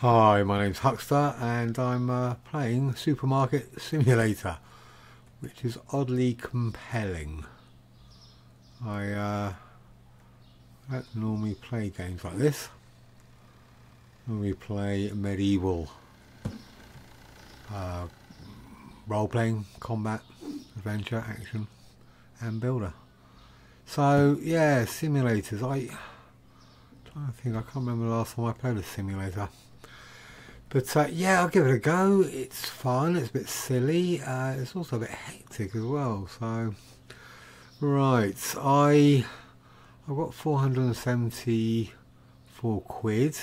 Hi, my name's Huckster and I'm uh, playing Supermarket Simulator, which is oddly compelling. I uh, don't normally play games like this. We play medieval uh, role-playing, combat, adventure, action and builder. So yeah, simulators. I to think. I can't remember the last time I played a simulator. But uh, yeah, I'll give it a go. It's fun. It's a bit silly. Uh, it's also a bit hectic as well. So, right, I I've got 474 quid.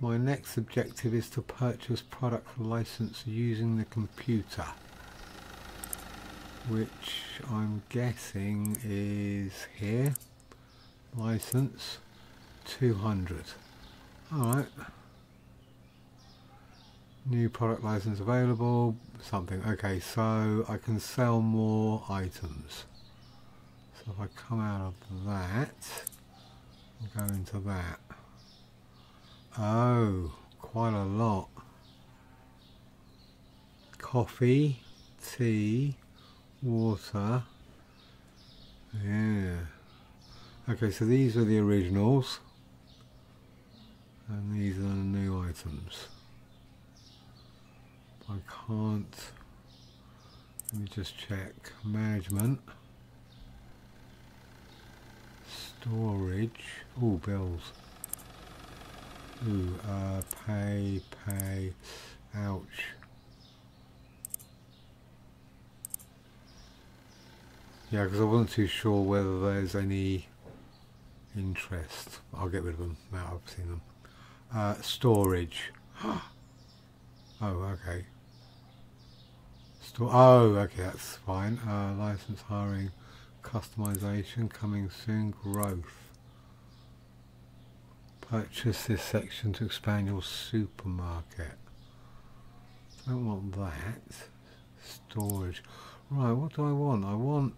My next objective is to purchase product license using the computer, which I'm guessing is here. License 200. All right. New product license available, something. Okay, so I can sell more items. So if I come out of that, go into that. Oh, quite a lot. Coffee, tea, water. Yeah. Okay, so these are the originals. And these are the new items. I can't. Let me just check. Management. Storage. Oh bills. Ooh uh, pay pay. Ouch. Yeah because I wasn't too sure whether there's any interest. I'll get rid of them now I've seen them. Uh, storage. Oh okay Store, oh, okay, that's fine. Uh, license hiring, customization coming soon, growth. Purchase this section to expand your supermarket. Don't want that. Storage. Right, what do I want? I want...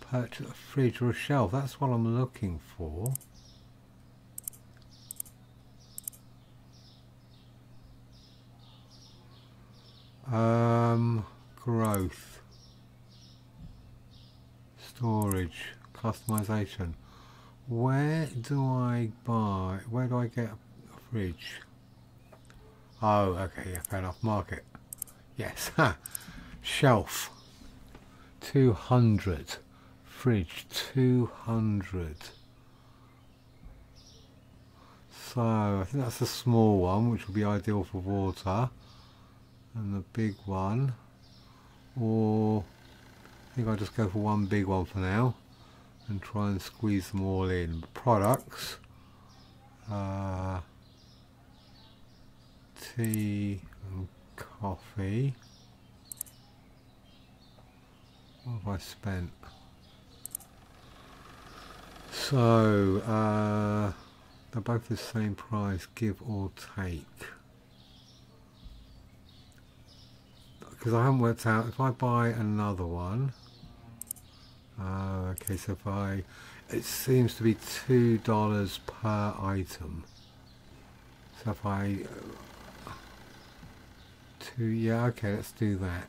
Purchase a fridge or a shelf. That's what I'm looking for. Um, growth, storage, customization. Where do I buy, where do I get a fridge? Oh, okay, yeah, fair enough. Market. Yes. Shelf. 200. Fridge. 200. So, I think that's a small one, which will be ideal for water and the big one or I think I'll just go for one big one for now and try and squeeze them all in. Products uh, tea and coffee what have I spent? So uh, they're both the same price give or take because I haven't worked out if I buy another one uh, okay so if I it seems to be two dollars per item. So if I uh, two yeah okay let's do that.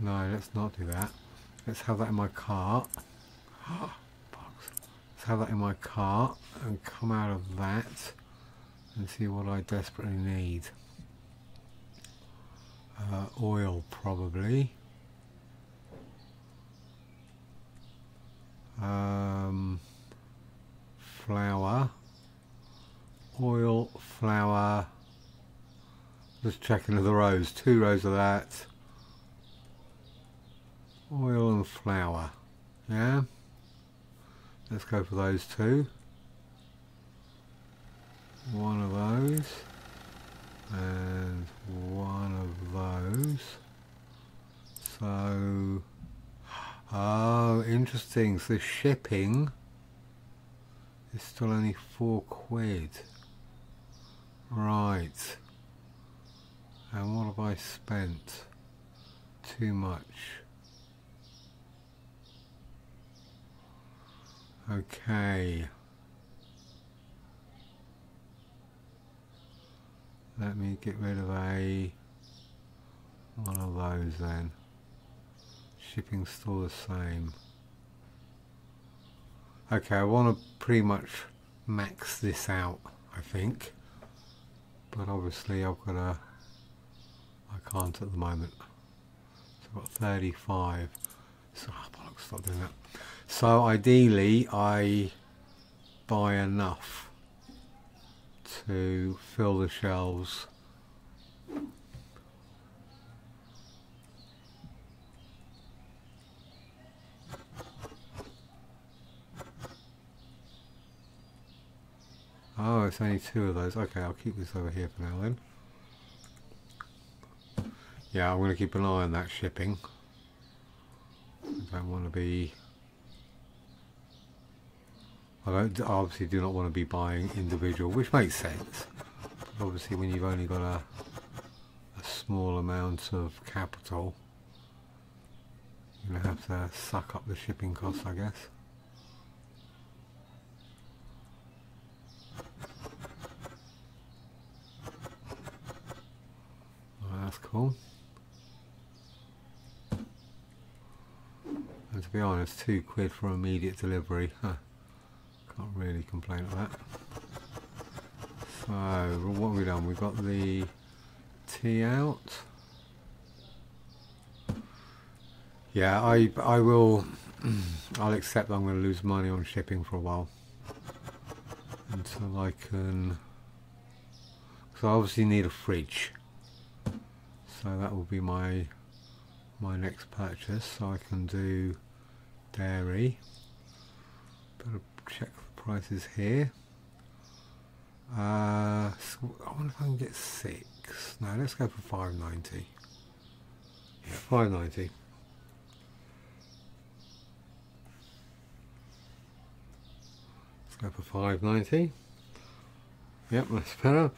No let's not do that. Let's have that in my cart. Let's have that in my cart and come out of that and see what I desperately need uh, oil probably. Um, flour. Oil flour. Just check another rows. Two rows of that. Oil and flour. Yeah? Let's go for those two. One of those. And one of those. So oh interesting. So shipping is still only four quid. Right. And what have I spent? Too much. Okay. Let me get rid of a one of those then. Shipping still the same. Okay, I want to pretty much max this out, I think. But obviously I've got a... I can't at the moment. So I've got 35. So, oh, bollocks, stop doing that. So ideally I buy enough to fill the shelves Oh, it's only two of those. Okay, I'll keep this over here for now then. Yeah, I'm going to keep an eye on that shipping. I don't want to be... I don't, obviously do not want to be buying individual, which makes sense. Obviously when you've only got a, a small amount of capital, you're going to have to suck up the shipping costs, I guess. That's cool. And to be honest, two quid for immediate delivery. Huh. Can't really complain at that. So, what have we done? We've got the tea out. Yeah, I I will. I'll accept that I'm going to lose money on shipping for a while until I can. So I obviously need a fridge so that will be my my next purchase. So I can do dairy. Better check the prices here. Uh, so I wonder if I can get six. No let's go for 590 yeah 590 let's go for 590 yep that's better.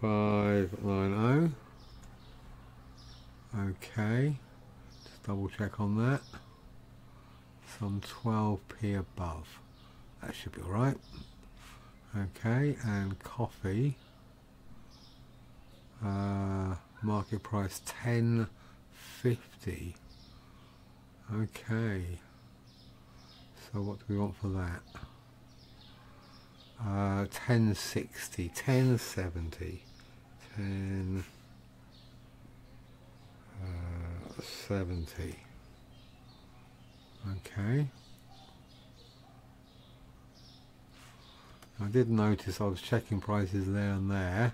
590 Okay, just double check on that. Some 12p above. That should be alright. Okay, and coffee. Uh, market price 10.50. Okay. So what do we want for that? Uh, 1060, 1070, 10 uh, 70 okay. I did notice I was checking prices there and there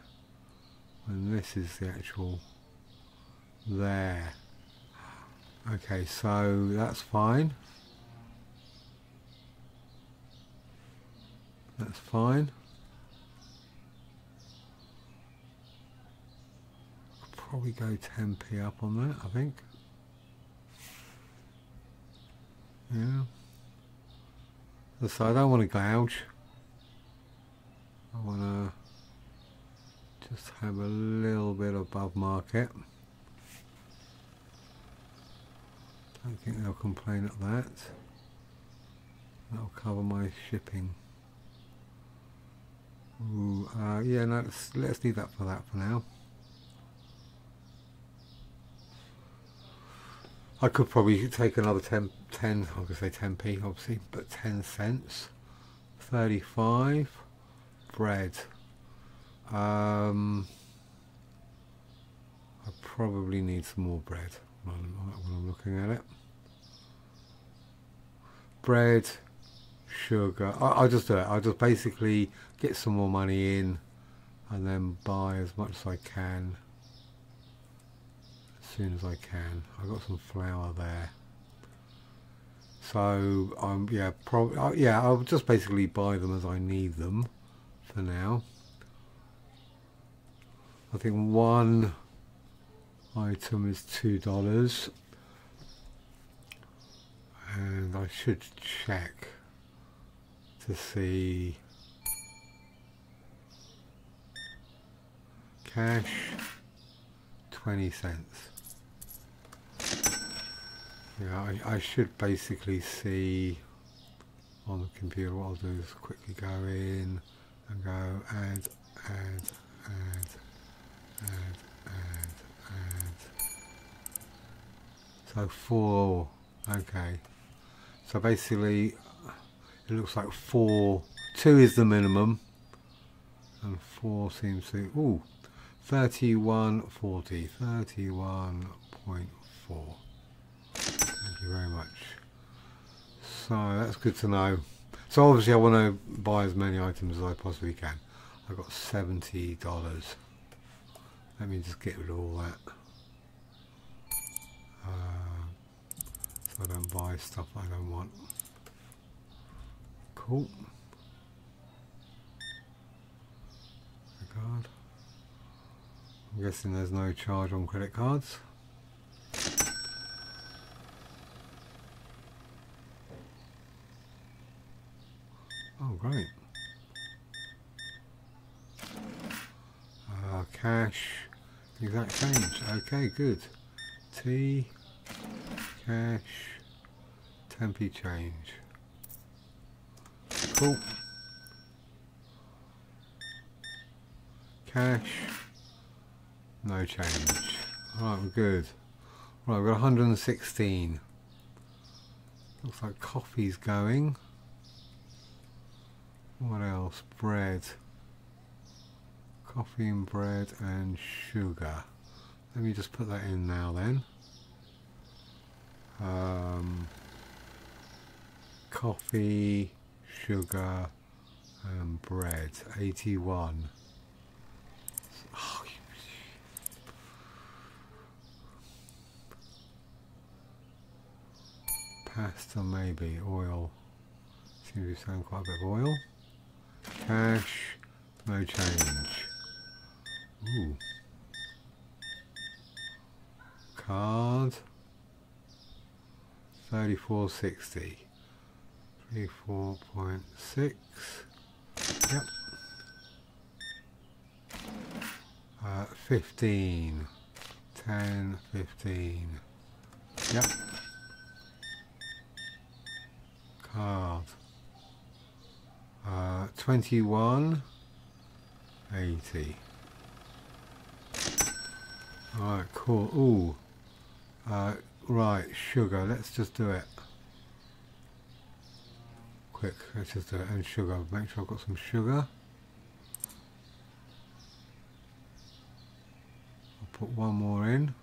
and this is the actual there. Okay so that's fine. That's fine. Probably go 10p up on that, I think. Yeah. So I don't want to gouge. I want to just have a little bit above market. Don't think they'll complain at that. That'll cover my shipping. Ooh, uh, yeah, no, let's, let's leave that for that for now. I could probably take another 10, 10 I'm going to say 10p obviously, but 10 cents. 35. Bread. Um, I probably need some more bread when I'm, looking at it. Bread, sugar. I, I'll just do it. I'll just basically get some more money in and then buy as much as I can soon as I can. I've got some flour there. So um, yeah, probably uh, yeah. I'll just basically buy them as I need them for now. I think one item is two dollars, and I should check to see cash 20 cents yeah, I, I should basically see on the computer. What I'll do is quickly go in and go add, add, add, add, add, add. So four, okay. So basically it looks like four, two is the minimum and four seems to, ooh, 31.40, 31.4. Thank you very much. So that's good to know. So obviously I want to buy as many items as I possibly can. I've got $70. Let me just get rid of all that. Uh, so I don't buy stuff I don't want. Cool. Card. I'm guessing there's no charge on credit cards. Oh, great. Uh, cash, exact change. Okay, good. T, cash, Tempe change. Cool. Cash, no change. Alright, we're good. Right, we've got 116. Looks like coffee's going. What else? Bread. Coffee and bread and sugar. Let me just put that in now then. Um, coffee, sugar and bread. 81. Pasta maybe. Oil. Seems to be quite a bit of oil. Cash, no change. Ooh. Card. 3460. 34.6. Yep. Uh, 15. 10, 15. Yep. Card. Uh, 21 80 alright cool. Ooh. Uh, right sugar. Let's just do it. Quick let's just do it. And sugar. Make sure I've got some sugar. I'll put one more in.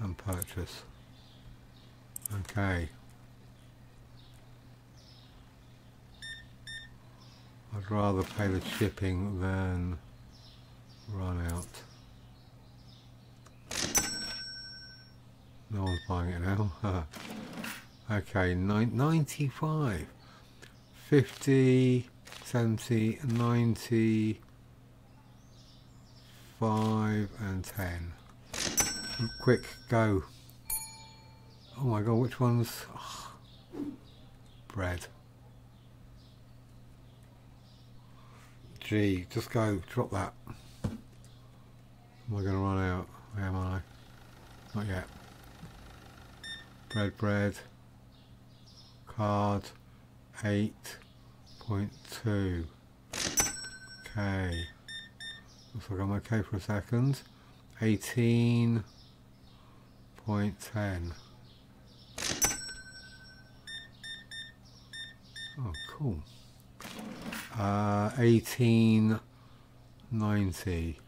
And purchase. Okay I'd rather pay the shipping than run out. No one's buying it now. okay, 95. 50, 70, 90, 5 and 10. Quick, go. Oh my god, which one's... Oh, bread. Gee, just go, drop that. Am I going to run out? Where Am I? Not yet. Bread, bread. Card. 8.2. Okay. Looks like I'm okay for a second. 18.10. Oh, cool uh, 1890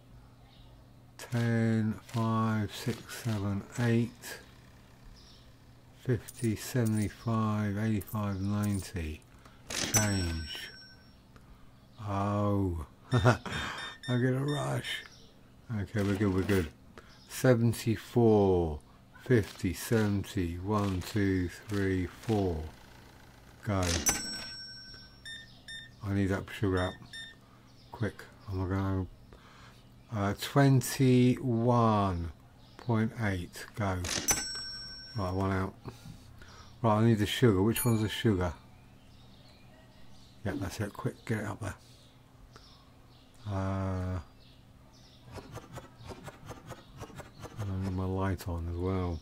10 5 6 7 8 50 75 85 90 change. Oh. I get a rush. Okay we're good we're good. 74 50 70 1 2 3 4 go I need that sugar out quick. I'm going to uh, 21.8 go. Right, one out. Right, I need the sugar. Which one's the sugar? Yep, that's it. Quick, get it up there. Uh, I need my light on as well.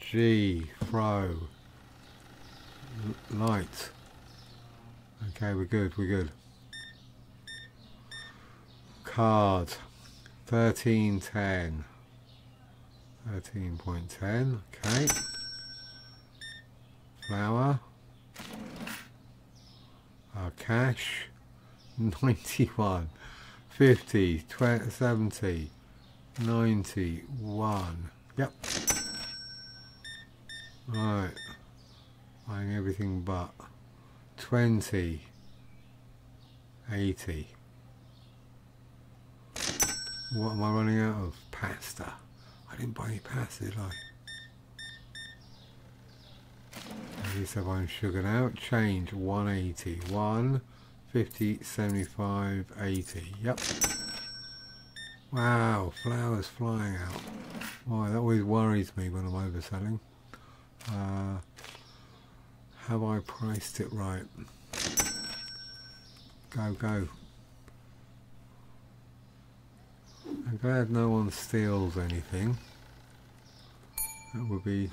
G, throw, light. Okay, we're good, we're good. Card. 1310. 13.10, okay. Flour. Our cash. 91. 50, 20, 70, 91. Yep. Right. Buying everything but 20, 80. What am I running out of? Pasta. I didn't buy any pasta, did I? At least I'm sugar now. Change 180. 1, 50, 75, 80. Yep. Wow, flour's flying out. Why, that always worries me when I'm overselling. Uh, have I priced it right? Go, go. I'm glad no one steals anything. That would be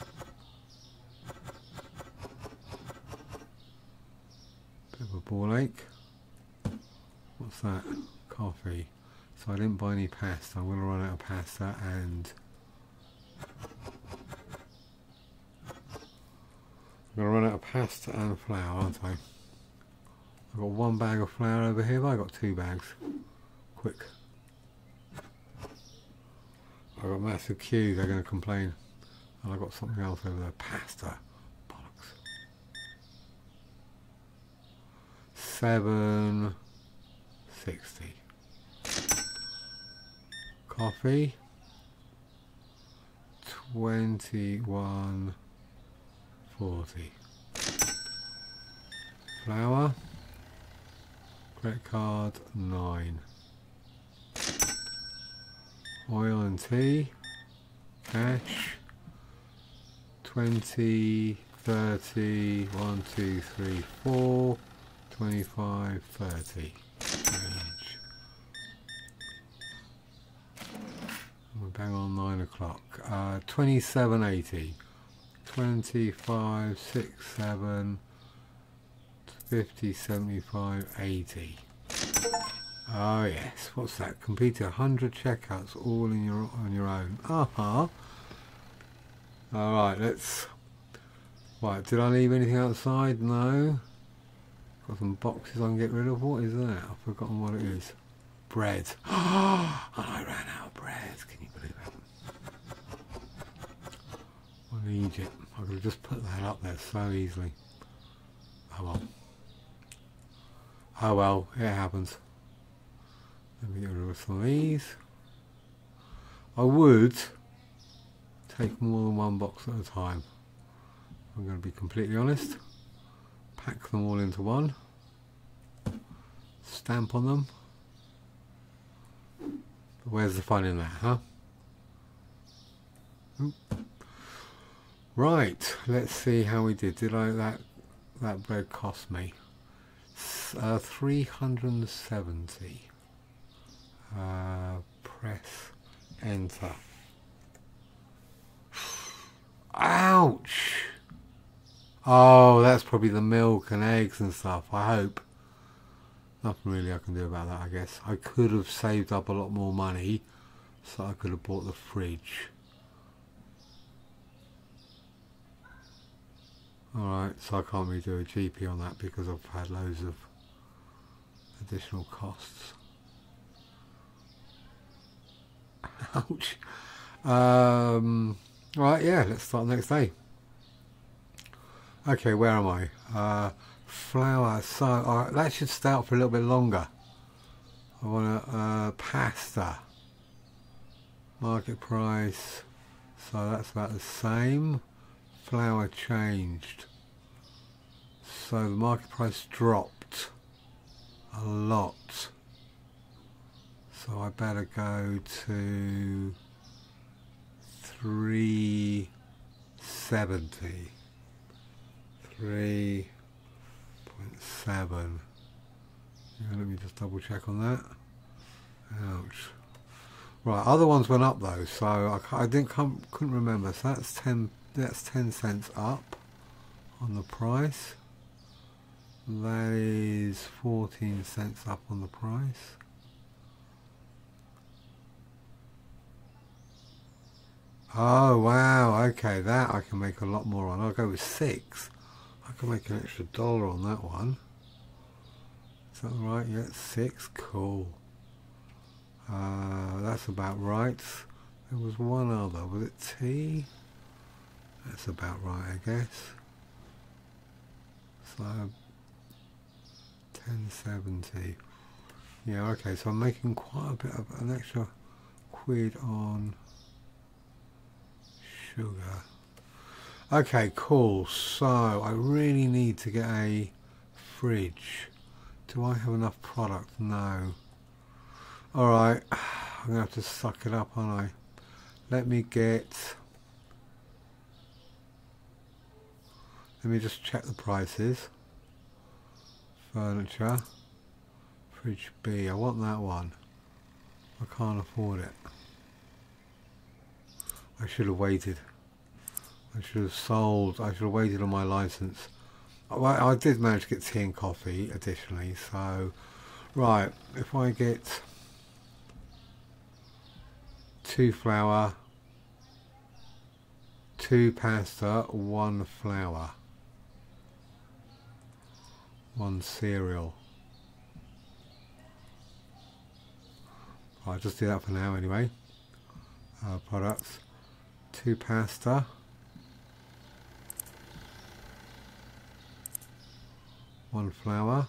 a bit of a ball ache. What's that? Coffee. So I didn't buy any pasta. I'm going to run out of pasta and I'm going to run out of pasta and flour, aren't I? I've got one bag of flour over here, but I've got two bags. Quick. I've got massive queues, they're going to complain. And I've got something else over there, pasta. Bollocks. Seven sixty. Coffee. Twenty-one 40. Flour. Credit card, 9. Oil and tea. Cash. 20, 30, 1, 2, 3, 4, 25, 30. We're bang on 9 o'clock. Uh, 27.80. 25, 6, 7, 50, 75, 80. Oh yes, what's that? Completed 100 checkouts all in your on your own. Uh-huh. Alright, let's... Right, did I leave anything outside? No. Got some boxes I can get rid of. What is that? I've forgotten what it is. Bread. And I ran out of bread. Can you believe it? Need it. I could have just put that up there so easily. Oh well. Oh well, it happens. Let me get rid of some of these. I would take more than one box at a time. I'm going to be completely honest. Pack them all into one. Stamp on them. But where's the fun in that, huh? Oop. Right, let's see how we did. Did I that that bread cost me? Uh, 370 uh, press enter. Ouch! Oh that's probably the milk and eggs and stuff I hope. Nothing really I can do about that I guess. I could have saved up a lot more money so I could have bought the fridge alright so I can't really do a GP on that because I've had loads of additional costs Ouch. Um, right, yeah, let's start the next day. Okay, where am I? Uh, flour. So uh, that should stay out for a little bit longer. I want a uh, pasta. Market price. So that's about the same. Flour changed. So the market price dropped a lot. So I better go to 370. 3.7. Yeah, let me just double check on that. Ouch. Right, other ones went up though, so I, I didn't come, couldn't remember. So that's 10, that's 10 cents up on the price. That is 14 cents up on the price. Oh wow, okay, that I can make a lot more on. I'll go with six. I can make an extra dollar on that one. Is that right? Yeah, six. Cool. Uh, that's about right. There was one other. Was it tea? That's about right, I guess. So, 1070. Yeah, okay, so I'm making quite a bit of an extra quid on sugar. Okay, cool. So I really need to get a fridge. Do I have enough product? No. Alright, I'm going to have to suck it up, aren't I? Let me get... Let me just check the prices. Furniture. Fridge B. I want that one. I can't afford it. I should have waited. I should have sold. I should have waited on my license. Oh, well, I did manage to get tea and coffee additionally. So, right, if I get two flour, two pasta, one flour, one cereal. I'll just do that for now anyway. Uh, products. Two pasta. One flour.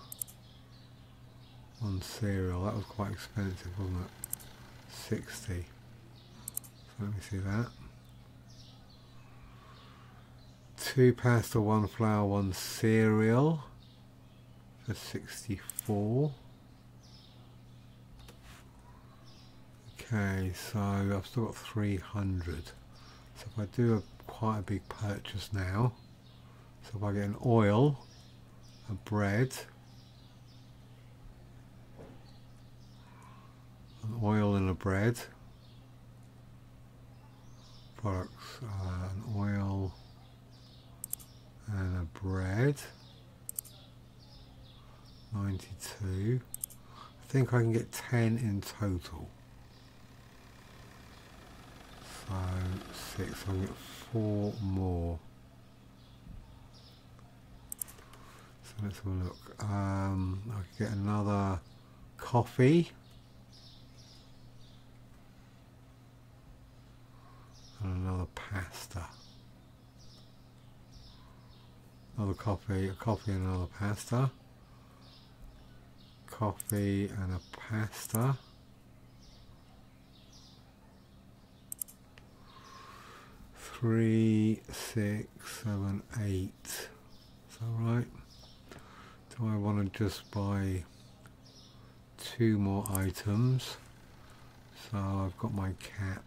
One cereal. That was quite expensive wasn't it? 60 so let me see that. Two pasta one flour one cereal for 64 okay so I've still got 300 so if I do a quite a big purchase now, so if I get an oil, a bread, an oil and a bread, products, uh, an oil and a bread, 92, I think I can get 10 in total. So six, I'll get four more. So let's have a look. Um, I could get another coffee. And another pasta. Another coffee, a coffee and another pasta. Coffee and a pasta. three, six, seven, eight. Is that right? Do I want to just buy two more items? So I've got my cap.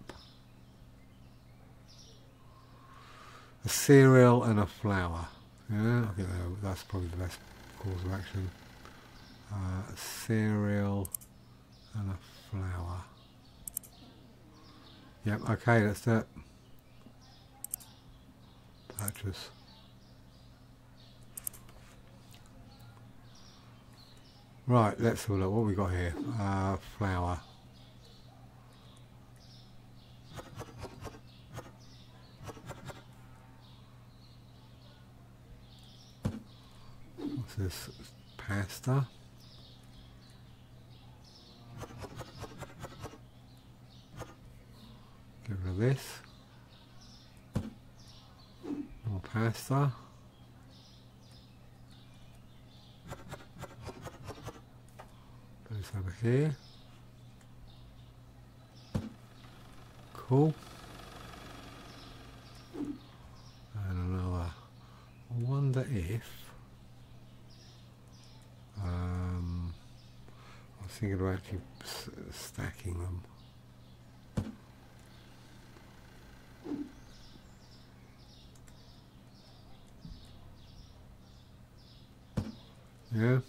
A cereal and a flour. Yeah, I think that's probably the best course of action. Uh, a cereal and a flour. Yep, okay, that's it purchase. Right, let's have a look. What we got here? Uh, flour. What's this? Pasta. This. pasta. Goes over here. Cool. And another. I wonder if um, I was thinking about actually stacking them. Yeah.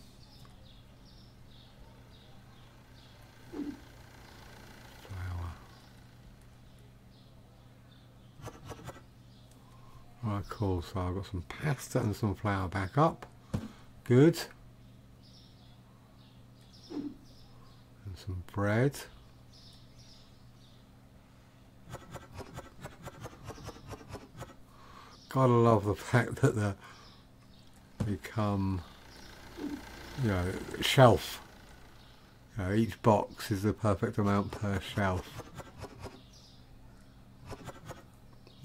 Right, cool. So I've got some pasta and some flour back up. Good. And some bread. Gotta love the fact that they become you know shelf. You know, each box is the perfect amount per shelf.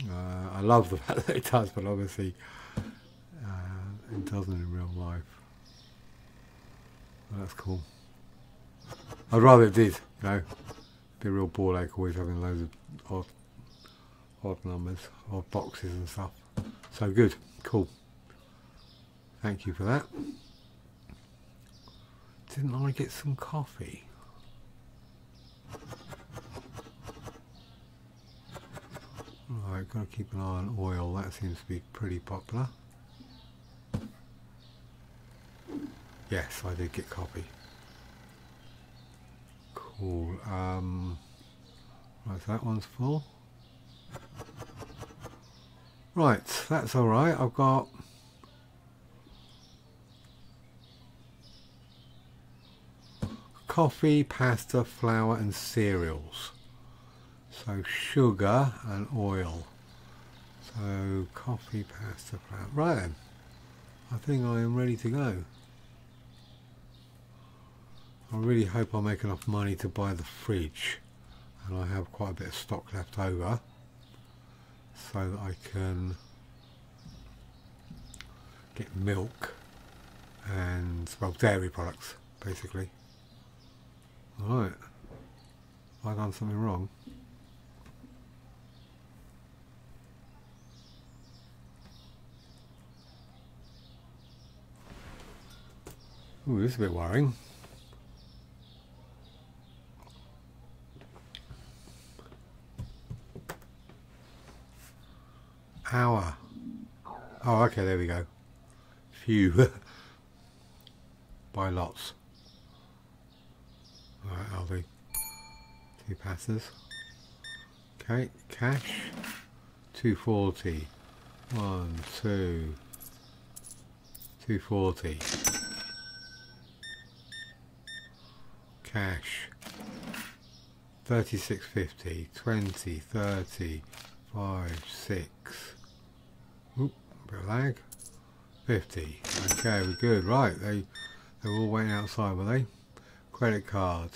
Uh, I love the fact that it does, but obviously uh, it doesn't in real life. that's cool. I'd rather it did, you know. Be a real ball ache always having loads of odd, odd numbers, odd boxes and stuff. So good, cool. Thank you for that. Didn't I get some coffee? Right, got to keep an eye on oil. That seems to be pretty popular. Yes, I did get coffee. Cool. Um, right, so that one's full. Right, that's all right. I've got coffee, pasta, flour and cereals. So sugar and oil. So coffee, pasta, flour. Right then. I think I am ready to go. I really hope I make enough money to buy the fridge. And I have quite a bit of stock left over. So that I can get milk and, well, dairy products, basically. Right. Have I done something wrong? Ooh, this is a bit worrying. Hour. Oh, okay, there we go. Phew. By lots. Do two passes. Okay, cash. 240. One, two. 240. Cash. 3650. 20, 30, 5, 6. Oop, bit of lag. 50. Okay, we're good. Right, they, they were all waiting outside, were they? credit card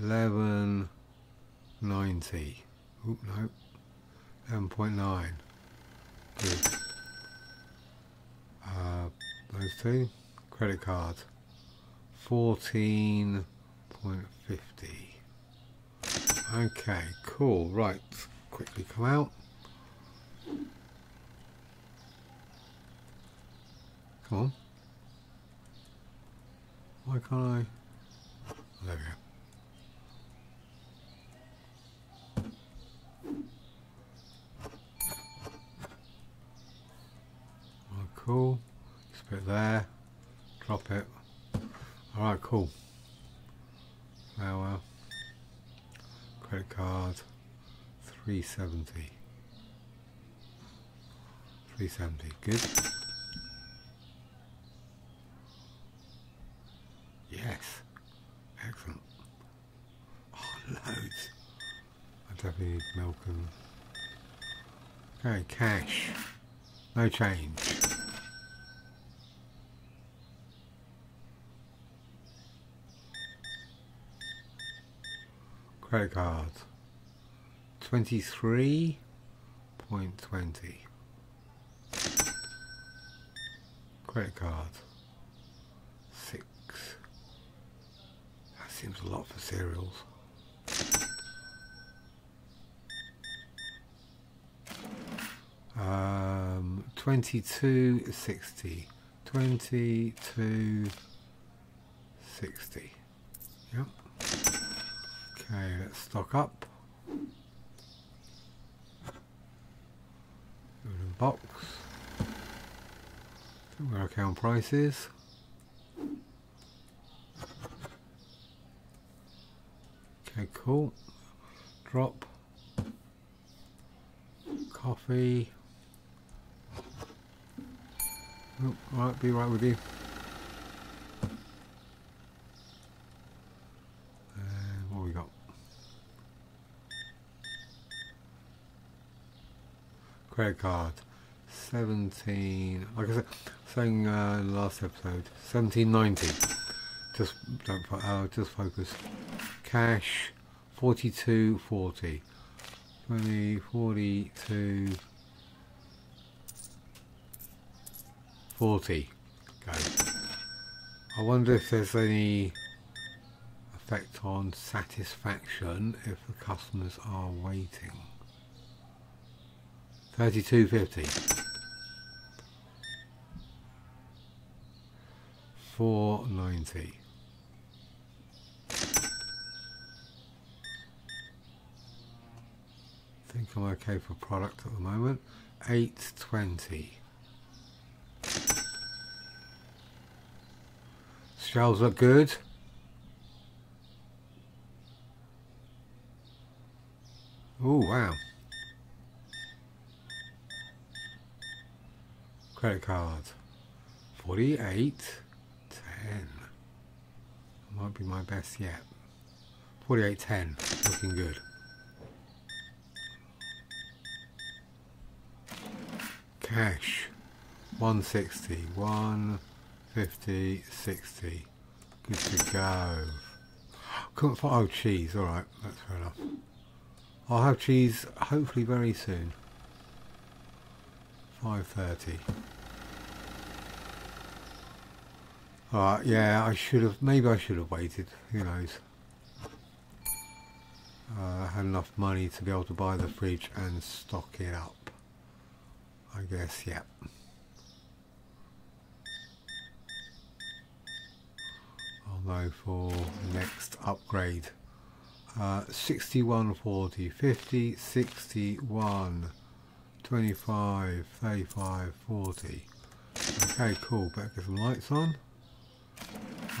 1190 oop no. 11.9 good. Uh, those two. Credit card. 14.50 okay cool. Right. Quickly come out. Come on. Why can't I? There we Oh, cool. Spit there. Drop it. Alright, cool. Flour. Credit card. 370. 370. Good. Yes. Excellent. Oh, loads. I definitely need milk and... Okay, cash. No change. Credit card. 23.20. Credit card. 6 that Seems a lot for cereals. Um, 2260. 2260. Yep. Okay, let's stock up. box. Where our account price is. Okay, cool. Drop. Coffee. Oh, be right with you. And credit card. 17, like I said, saying uh, last episode, 1790. Just don't, uh, just focus. Cash, 4240. 20, 42, 40. Go. I wonder if there's any effect on satisfaction if the customers are waiting. 32.50. 490. I think I'm okay for product at the moment. 820. Shells look good. Oh wow. Credit card. 48. 10. Might be my best yet. 48.10. Looking good. Cash. 160. 150. 60. Good to go. Couldn't find... Oh, cheese. Alright. That's fair enough. I'll have cheese hopefully very soon. 5.30. Alright, yeah, I should have, maybe I should have waited, who knows. Uh, I had enough money to be able to buy the fridge and stock it up. I guess, yeah. I'll know for next upgrade. Uh, 61, 40, 50, 61, 25, 35, 40. Okay, cool. Better get some lights on.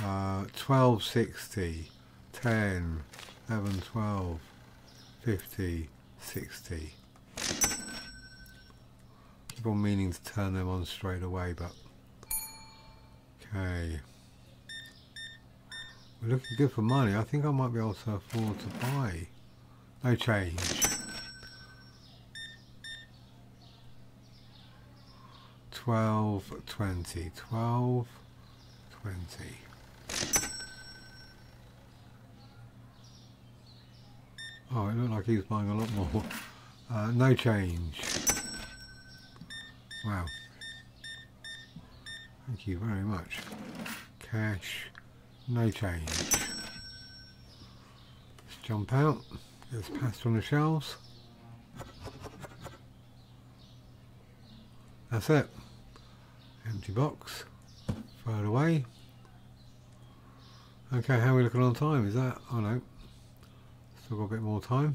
Uh, 1260, 10, 11, 12, 50, 60. Keep on meaning to turn them on straight away, but okay. We're looking good for money. I think I might be able to afford to buy. No change. Twelve twenty. Twelve twenty. Oh, it looked like he was buying a lot more. Uh, no change. Wow. Thank you very much. Cash, no change. Let's jump out. This passed on the shelves. That's it. Empty box. Throw it away. Okay, how are we looking on time? Is that... Oh no. Still got a bit more time.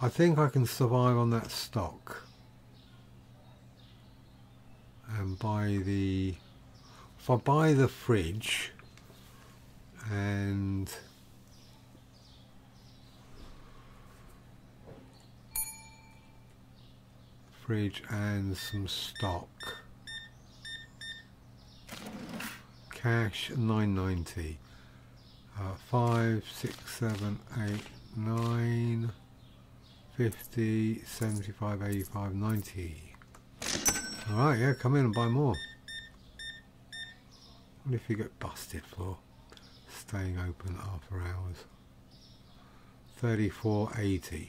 I think I can survive on that stock. And buy the... If I buy the fridge and fridge and some stock cash 990 uh, 5, 6, 7, 8, 9, 50, 75, 85, 90. Alright, yeah, come in and buy more. What if you get busted for staying open after hours? 34.80.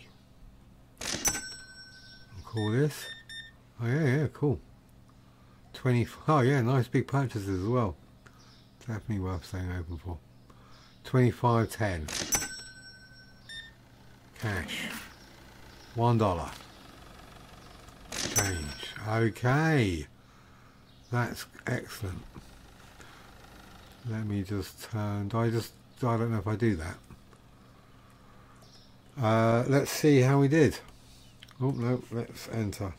Call this. Oh yeah, yeah, cool. 20. Oh yeah, nice big purchases as well. Definitely worth staying open for. 25.10 cash. One dollar. Change. Okay. That's excellent. Let me just turn do I just I don't know if I do that. Uh, let's see how we did. Oh no let's enter.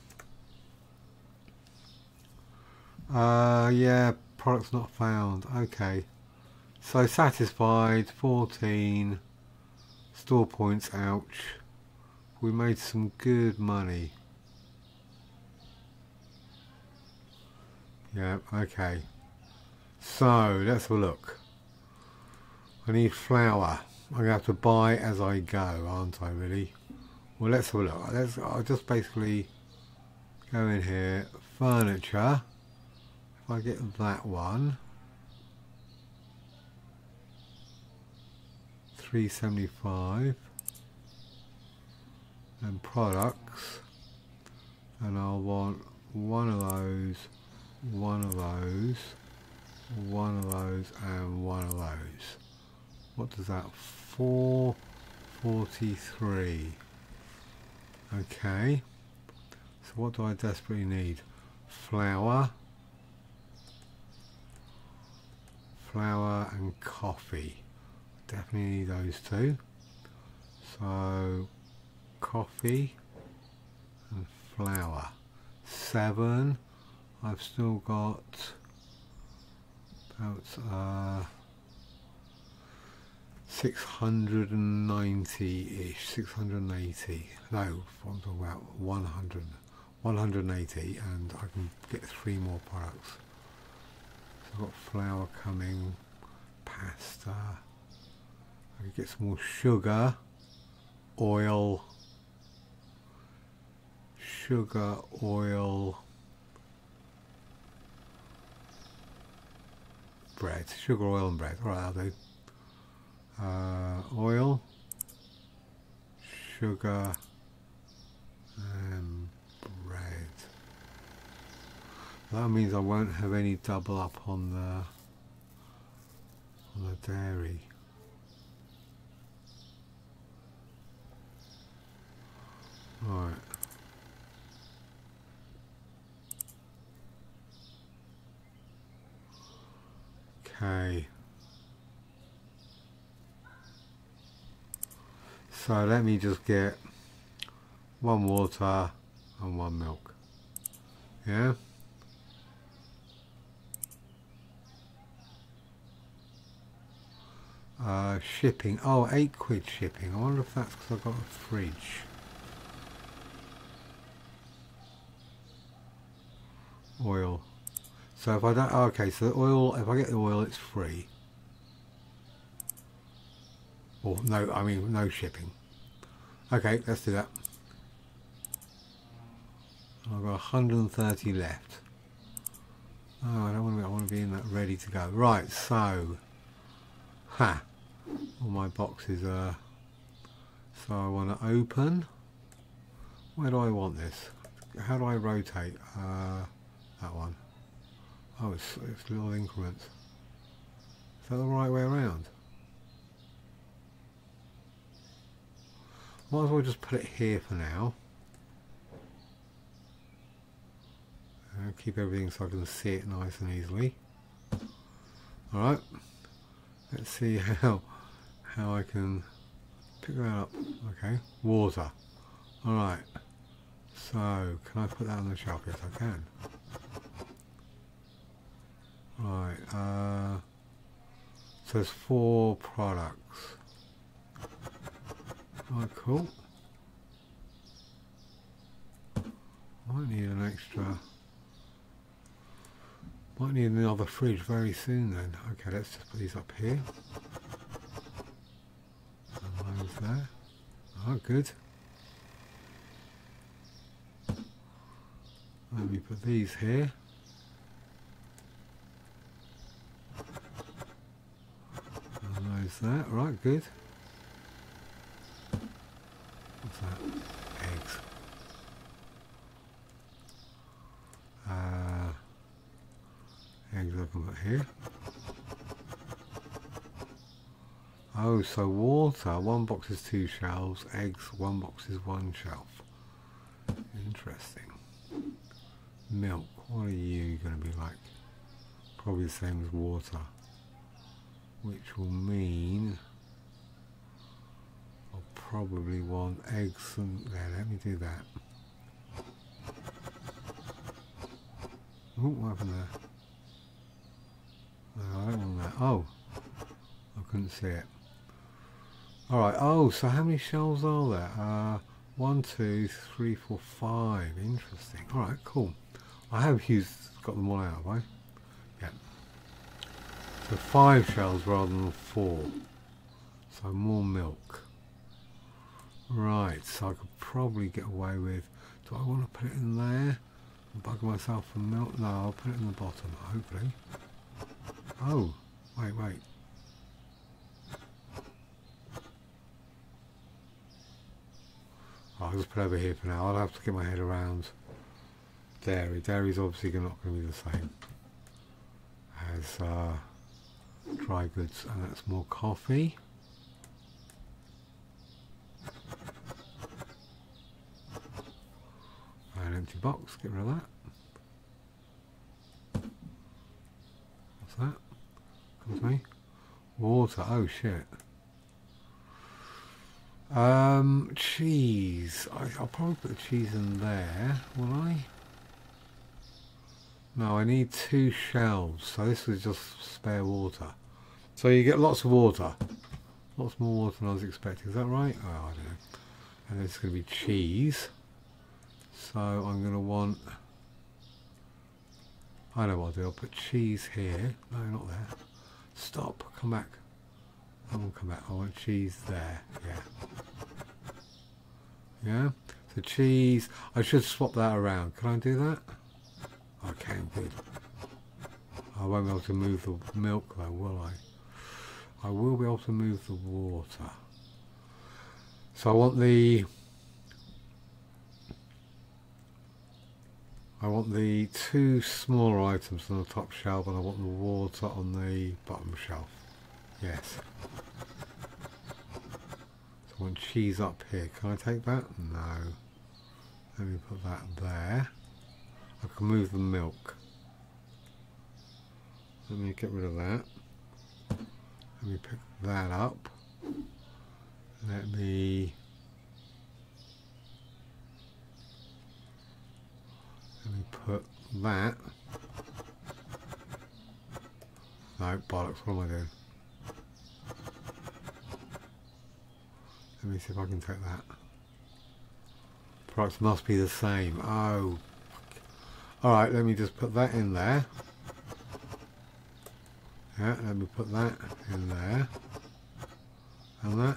Uh, yeah products not found okay so satisfied, 14, store points, ouch. We made some good money. Yeah, okay. So, let's have a look. I need flour. I'm going to have to buy as I go, aren't I, really? Well, let's have a look. Let's, I'll just basically go in here, furniture. If I get that one, 375 and products and I'll want one of those, one of those, one of those and one of those. What does that? 443. Okay. So what do I desperately need? Flour. Flour and coffee. Definitely need those two. So coffee and flour. Seven. I've still got about uh, 690-ish, 680. No, I'm talking about 100, 180, and I can get three more products. I've got flour coming, pasta. I get some more sugar, oil, sugar, oil, bread, sugar, oil and bread. All right, I'll do. Uh, oil, sugar and bread. That means I won't have any double up on the on the dairy. Right. Okay. So let me just get one water and one milk. Yeah? Uh, shipping. Oh, eight quid shipping. I wonder if that's because I've got a fridge. Oil. So if I don't, okay, so the oil, if I get the oil, it's free. Or no, I mean, no shipping. Okay, let's do that. I've got 130 left. Oh, I don't want to, I want to be in that ready to go. Right, so, ha, all my boxes are, so I want to open. Where do I want this? How do I rotate? Uh, that one. Oh, it's, it's little increments. Is that the right way around? Might as well just put it here for now. And keep everything so I can see it nice and easily. Alright. Let's see how how I can pick that up. Okay. Water. Alright. So, can I put that on the shelf? Yes, I can. Right, uh, so there's four products. Oh, cool. Might need an extra. Might need another fridge very soon then. Okay, let's just put these up here. And there. Oh, good. Let me put these here. that. Right, good. What's that? Eggs. Uh, eggs I can put here. Oh, so water. One box is two shelves. Eggs, one box is one shelf. Interesting. Milk. What are you going to be like? Probably the same as water which will mean I'll probably want eggs and there let me do that oh what happened there no, I don't want that oh I couldn't see it alright oh so how many shells are there uh, one two three four five interesting alright cool I have used got them all out I yeah so five shells rather than four. So more milk. Right, so I could probably get away with, do I want to put it in there? I'm myself for milk. No, I'll put it in the bottom, hopefully. Oh, wait, wait. I'll just put over here for now. I'll have to get my head around dairy. Dairy's obviously not going to be the same as uh, dry goods, and that's more coffee. An empty box, get rid of that. What's that? Comes me. Water, oh shit. Um, cheese. I, will probably put the cheese in there, will I? No, I need two shelves, so this is just spare water. So you get lots of water. Lots more water than I was expecting. Is that right? Oh, I don't know. And it's going to be cheese. So I'm going to want... I know what I'll do. I'll put cheese here. No, not there. Stop. Come back. I won't come back. I want cheese there. Yeah. Yeah. So cheese. I should swap that around. Can I do that? I can. Good. I won't be able to move the milk though, will I? I will be able to move the water. So I want the I want the two smaller items on the top shelf and I want the water on the bottom shelf. Yes. So I want cheese up here. Can I take that? No. Let me put that there. I can move the milk. Let me get rid of that. Let me pick that up. Let me let me put that. No, bollocks, what am I doing? Let me see if I can take that. Products must be the same. Oh. Alright, let me just put that in there. Yeah, let me put that in there. And that.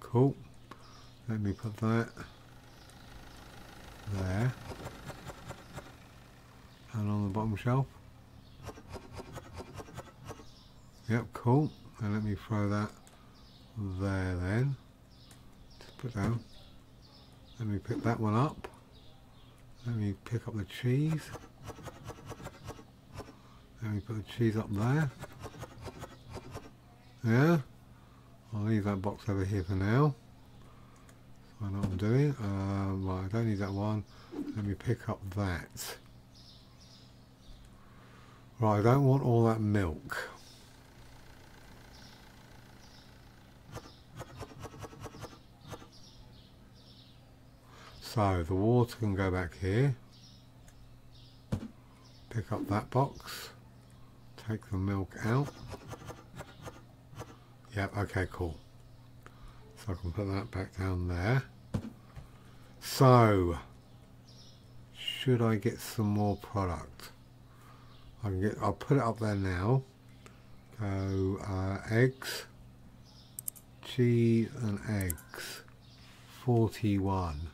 Cool. Let me put that there. And on the bottom shelf. Yep, cool. And let me throw that there then. Just put down. Let me pick that one up. Let me pick up the cheese. Let me put the cheese up there. Yeah. I'll leave that box over here for now. I know what I'm doing. Um, right, I don't need that one. Let me pick up that. Right, I don't want all that milk. So the water can go back here. Pick up that box take the milk out. Yep, okay, cool. So I can put that back down there. So, should I get some more product? I can get. I'll put it up there now. Go uh, eggs, cheese and eggs. Forty-one.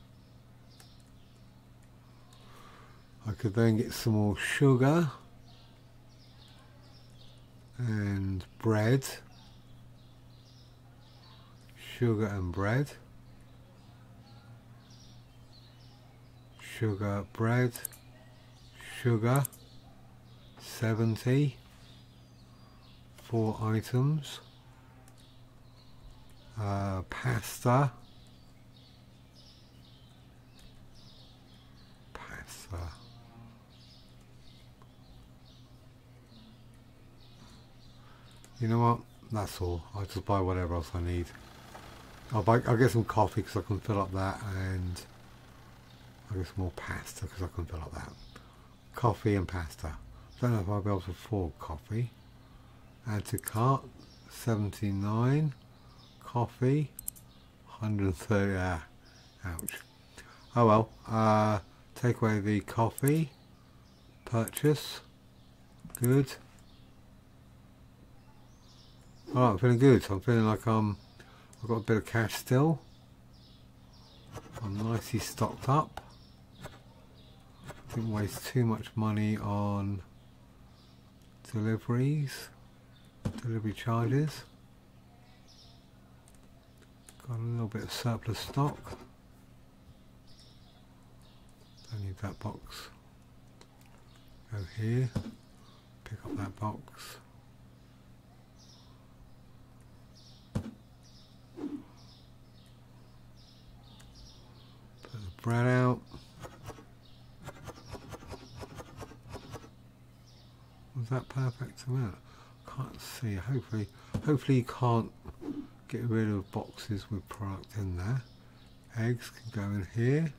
I could then get some more sugar and bread, sugar and bread, sugar, bread, sugar, 70, four items, uh, pasta, pasta. You know what? That's all. I'll just buy whatever else I need. I'll buy. I'll get some coffee because I can fill up that, and I'll get some more pasta because I can fill up that. Coffee and pasta. Don't know if I'll be able to afford coffee. Add to cart. 79. Coffee. 130. Ah, ouch. Oh well. Uh, take away the coffee. Purchase. Good. Alright, I'm feeling good. I'm feeling like um, I've got a bit of cash still. I'm nicely stocked up. Didn't waste too much money on deliveries, delivery charges. Got a little bit of surplus stock. Don't need that box. Go here, pick up that box. Bread out. Was that perfect amount? Can't see. Hopefully, hopefully you can't get rid of boxes with product in there. Eggs can go in here.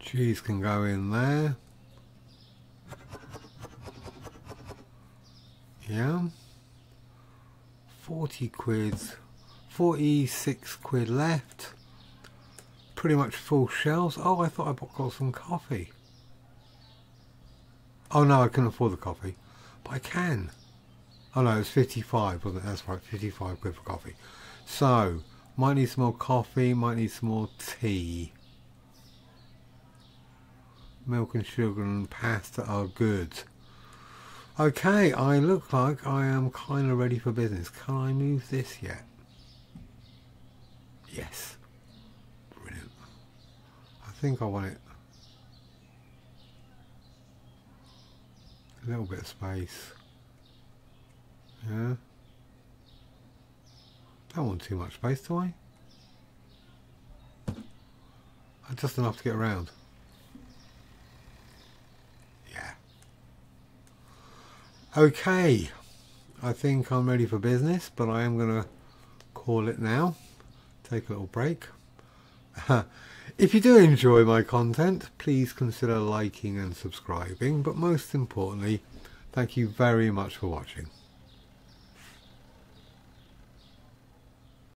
Cheese can go in there. Yeah. 40 quid, 46 quid left. Pretty much full shelves. Oh, I thought I bought got some coffee. Oh no, I can afford the coffee. But I can. Oh no, it's 55, wasn't it? That's right, 55 quid for coffee. So, might need some more coffee, might need some more tea. Milk and sugar and pasta are good. Okay, I look like I am kind of ready for business. Can I move this yet? Yes. Brilliant. I think I want it a little bit of space. Yeah. Don't want too much space, do I? Just enough to get around. Okay, I think I'm ready for business, but I am going to call it now. Take a little break. if you do enjoy my content, please consider liking and subscribing, but most importantly, thank you very much for watching.